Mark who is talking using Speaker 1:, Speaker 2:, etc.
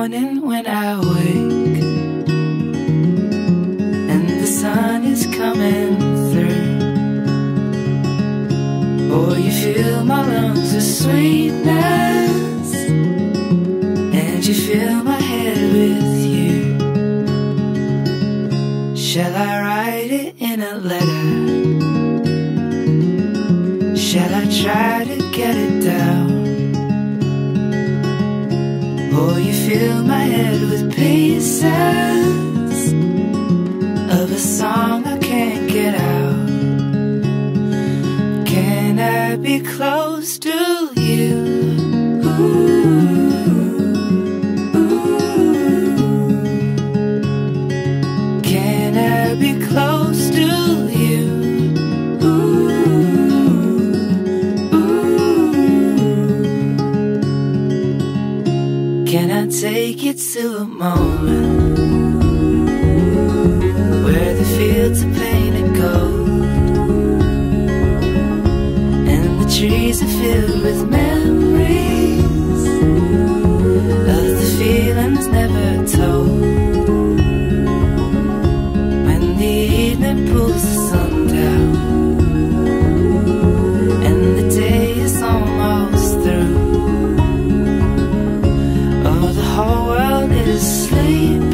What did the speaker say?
Speaker 1: morning when I wake and the sun is coming through. Boy, you fill my lungs with sweetness and you fill my head with you. Shall I write it in a letter? Shall I try to get it down? Or you fill my head with pieces of a song I can't get out? Can I be close to you? Ooh, Can I take you to a moment where the fields are painted gold and the trees are filled with memories? sleep.